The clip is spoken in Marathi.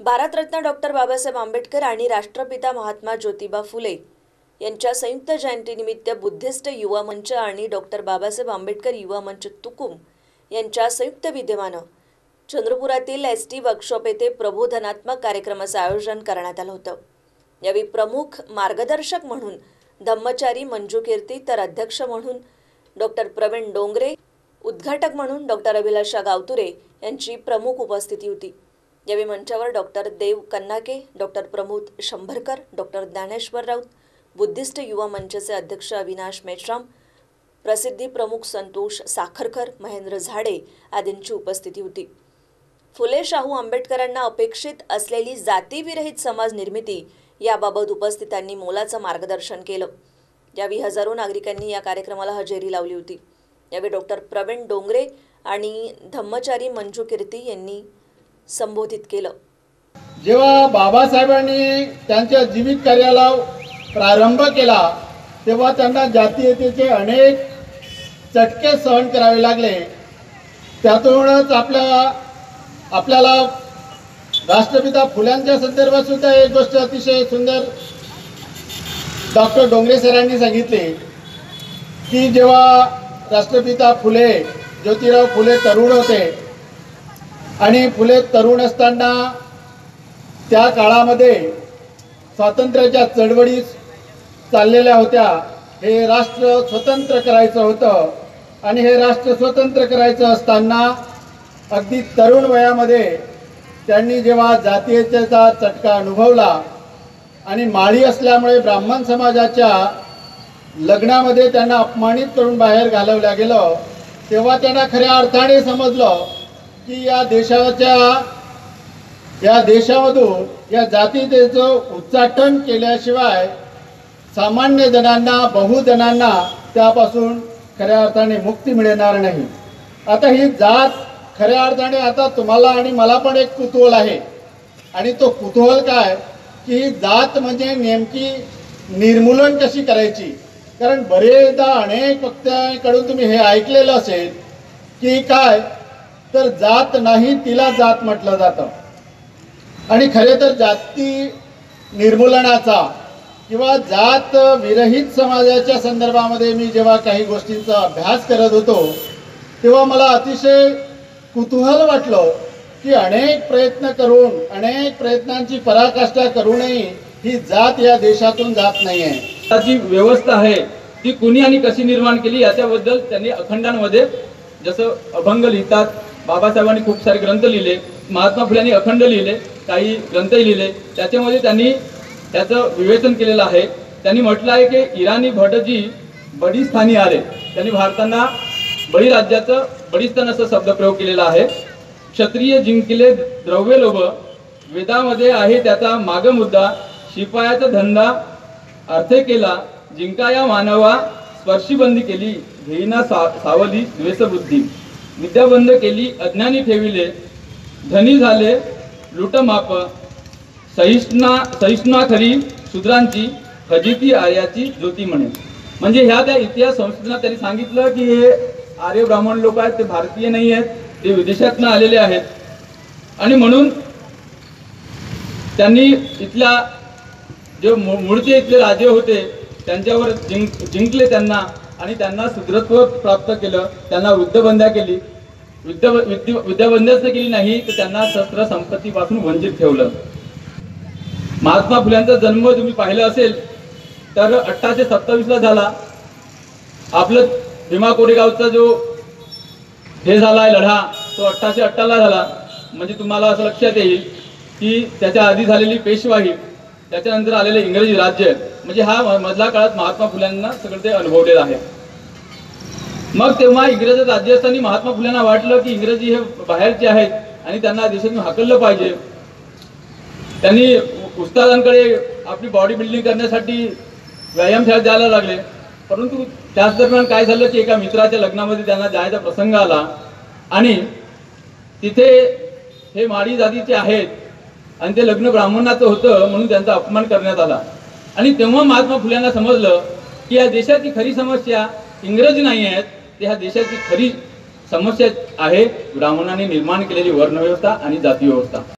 भारतरत्न डॉक्टर बाबासाहेब आंबेडकर आणि राष्ट्रपिता महात्मा ज्योतिबा फुले यांच्या संयुक्त जयंतीनिमित्त बुद्धिस्ट युवा मंच आणि डॉक्टर बाबासाहेब आंबेडकर युवा मंच तुकुम यांच्या संयुक्त विद्यमानं चंद्रपुरातील एस टी वर्कशॉप येथे प्रबोधनात्मक कार्यक्रमाचं आयोजन करण्यात आलं होतं. यावेळी प्रमुख मार्गदर्शक म्हणून धम्मचारी मंजू कीर्ती तर अध्यक्ष म्हणून डॉक्टर प्रवीण डोंगरे उद्घाटक म्हणून डॉक्टर अभिलाषा गावतुरे यांची प्रमुख उपस्थिती होती. यावेळी मंचावर doctor Dev Kannake doctor Pramod Shambharkar doctor Dnyaneshwar Raut buddhist युवा मंचचे अध्यक्ष अविनाश मेश्राम प्रसिद्धी प्रमुख संतोष साखरकर महेंद्र झाडे आदींची उपस्थिती होती. फुले शाहू आंबेडकरांना अपेक्षित असलेली जातीविरहित समाज निर्मिती याबाबत उपस्थितांनी मोलाचं मार्गदर्शन केलं. यावेळी हजारो नागरिकांनी या कार्यक्रमाला हजेरी लावली होती. यावेळी डॉक्टर प्रवीण डोंगरे आणि धम्मचारी मंजू कीर्ती यांनी संबोधित केलं. जेव्हा बाबासाहेबांनी त्यांच्या जीवित कार्याला प्रारंभ केला तेव्हा त्यांना जातीयतेचे अनेक चटके सहन करावे लागले. त्यातूनच आपल्या आपल्याला राष्ट्रपिता फुल्यांच्या संदर्भात सुद्धा एक गोष्ट अतिशय सुंदर डॉक्टर डोंगरे सरांनी सांगितले की जेव्हा राष्ट्रपिता फुले ज्योतिराव फुले तरुण होते आणि फुले तरुण असताना त्या काळामध्ये स्वातंत्र्याच्या चळवळी चाललेल्या होत्या. हे राष्ट्र स्वतंत्र करायचं होतं. आणि हे राष्ट्र स्वतंत्र करायचं असताना अगदी तरुण वयामध्ये त्यांनी जेव्हा जातीयतेचा चटका अनुभवला आणि माळी असल्यामुळे ब्राह्मण समाजाच्या लग्नामध्ये त्यांना अपमानित करून बाहेर घालवल्या गेलं तेव्हा त्यांना खऱ्या अर्थाने समजलं की या देशाच्या या देशामधून या जातीतेचं उच्चाटन केल्याशिवाय सामान्य जणांना बहुजनांना त्यापासून खऱ्या अर्थाने मुक्ती मिळणार नाही. आता ही जात खऱ्या अर्थाने आता तुम्हाला आणि मला पण एक कुतूहल आहे. आणि तो कुतूहल काय? की ही जात म्हणजे नेमकी निर्मूलन कशी करायची? कारण बरेचदा अनेक वक्त्यांकडून तुम्ही हे ऐकलेलं असेल की काय? तर जात नाही तिला जात म्हटलं जातं. आणि खरे तर जाती निर्मूलनाचा किंवा जात विरहित समाजाच्या संदर्भामध्ये मी जेव्हा काही गोष्टींचा अभ्यास करत होतो तेव्हा मला अतिशय कुतूहल वाटलं की अनेक प्रयत्न करून अनेक प्रयत्नांची पराकाष्ठा करूनही ही जात या देशातून जात नाही आहे जी व्यवस्था आहे ती कुणी आणि कशी निर्माण केली याच्याबद्दल त्यांनी अखंडांमध्ये जसं अभंग लिहितात बाबासाहेबांनी खूप सारे ग्रंथ लिहिले महात्मा फुल्यांनी अखंड लिहिले काही ग्रंथही लिहिले. त्याच्यामध्ये त्यांनी त्याचं विवेचन केलेलं आहे. त्यांनी म्हटलं आहे की इराणी भटजी बडीस्थानी आले. त्यांनी भारताना बळीराज्याचं बडीस्थान असं शब्द प्रयोग केलेला आहे. क्षत्रिय जिंकले द्रव्य लोभ. वेदामध्ये आहे त्याचा माग मुद्दा. शिपायाचा धंदा अर्थे केला. जिंकाया मानवा स्पर्शीबंदी केली. घेईना सा सावली द्वेषबुद्धी विद्या बंद केली अज्ञानी ठेविले धनी झाले लुटमाप सहिष्णा सहिष्णा खरी शूद्रांची खजिती आर्याची ज्योती म्हणे. म्हणजे ह्या त्या इतिहास संस्कृतीला त्यांनी सांगितलं की हे आर्य ब्राह्मण लोक आहेत ते भारतीय नाही आहेत ते विदेशातनं आलेले आहेत. आणि म्हणून त्यांनी इथल्या जे मूळचे इथले राजे होते त्यांच्यावर जिंक जिंकले त्यांना. आणि त्यांना सुदृत्व प्राप्त केलं त्यांना वृद्धबंध्या केली. वृद्ध विद्याबंध्याच केली नाही तर त्यांना शस्त्र संपत्तीपासून वंचित ठेवलं. महात्मा फुल्यांचा जन्म तुम्ही पाहिलं असेल तर अठराशे सत्तावीसला झाला. आपलं भीमा कोरेगावचा जो हे झाला आहे लढा तो अठराशे अठ्ठाला झाला. म्हणजे तुम्हाला असं लक्षात येईल की त्याच्या आधी झालेली पेशवाही त्याच्यानंतर आलेले इंग्रजी राज्य म्हणजे हा म- मधल्या काळात महात्मा फुल्यांना सगळं ते अनुभवलेलं आहे. मग तेव्हा इंग्रज राज्य असताना महात्मा फुल्यांना वाटलं की इंग्रजी हे बाहेरचे आहेत आणि त्यांना देशातून हाकललं पाहिजे. त्यांनी उस्तादांकडे आपली बॉडी बिल्डिंग करण्यासाठी व्यायामशाळेत जायला लागले. परंतु त्याच दरम्यान काय झालं की एका मित्राच्या लग्नामध्ये त्यांना जायचा प्रसंग आला आणि तिथे हे माडी जातीचे आहेत आणि ते लग्न ब्राह्मणाचं होतं म्हणून त्यांचा अपमान करण्यात आला. आणि तेव्हा महात्मा फुल्यांना समजलं की या देशाची खरी समस्या इंग्रजी नाही आहेत ते ह्या देशाची खरी समस्या आहे. ब्राह्मणांनी निर्माण केलेली वर्णव्यवस्था आणि जाती व्यवस्था